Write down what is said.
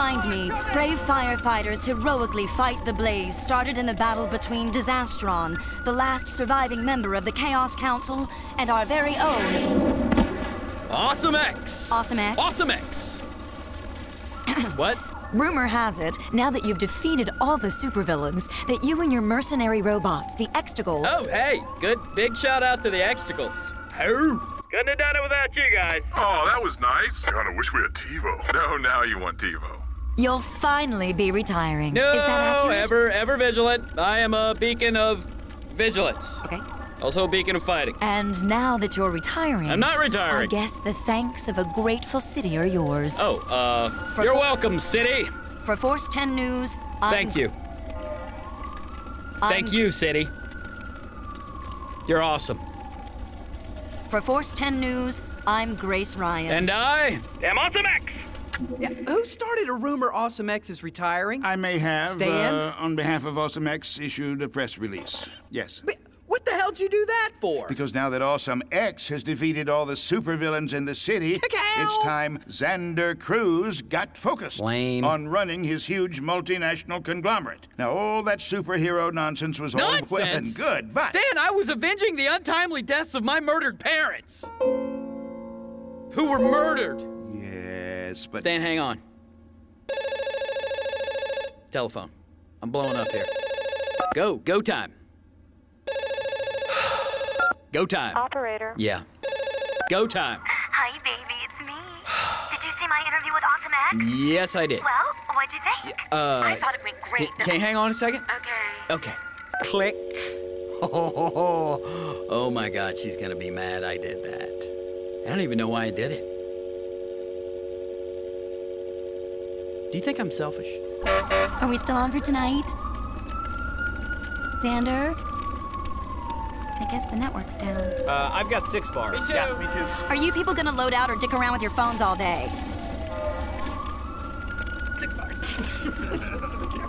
Behind me, brave firefighters heroically fight the blaze started in the battle between Disastron, the last surviving member of the Chaos Council, and our very own Awesome X! Awesome X. Awesome X! what? Rumor has it, now that you've defeated all the supervillains, that you and your mercenary robots, the Xtacles. Oh, hey, good big shout out to the Xtacles. Oh. Couldn't have done it without you guys. Oh, that was nice. Kinda wish we had TiVo. No, now you want TiVo. You'll finally be retiring. No, Is that accurate? ever, ever vigilant. I am a beacon of vigilance. Okay. Also a beacon of fighting. And now that you're retiring, I'm not retiring. I guess the thanks of a grateful city are yours. Oh, uh, you're welcome, city. For Force 10 News, I'm, Thank you. I'm- Thank you, city. You're awesome. For Force 10 News, I'm Grace Ryan. And I am Awesome X. Yeah, who started a rumor Awesome X is retiring? I may have, Stan? uh, on behalf of Awesome X, issued a press release. Yes. But what the hell'd you do that for? Because now that Awesome X has defeated all the supervillains in the city, Cacao! it's time Xander Crews got focused Lame. on running his huge multinational conglomerate. Now, all that superhero nonsense was all well and good, but Stan, I was avenging the untimely deaths of my murdered parents. Who were murdered. Yes, but Stan, hang on. Telephone. I'm blowing up here. Go, go time. Go time. Operator. Yeah. Go time. Hi, baby, it's me. Did you see my interview with Awesome X? Yes, I did. Well, what'd you think? Uh, I thought it went Can, great. can you hang on a second? Okay. Okay. Click. Oh, oh my God, she's gonna be mad I did that. I don't even know why I did it. Do you think I'm selfish? Are we still on for tonight? Xander? I guess the network's down. Uh, I've got six bars. Yeah, me too. Are you people gonna load out or dick around with your phones all day? Six bars.